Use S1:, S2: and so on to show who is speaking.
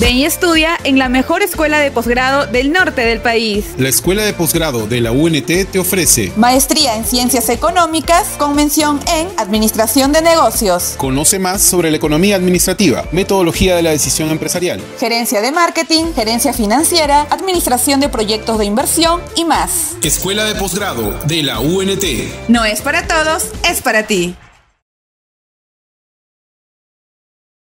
S1: Ven y estudia en la mejor escuela de posgrado del norte del país.
S2: La Escuela de Posgrado de la UNT te ofrece
S3: Maestría en Ciencias Económicas con mención en Administración de Negocios.
S2: Conoce más sobre la economía administrativa, metodología de la decisión empresarial.
S3: Gerencia de Marketing, Gerencia Financiera, Administración de Proyectos de Inversión y más.
S2: Escuela de Posgrado de la UNT.
S1: No es para todos, es para ti.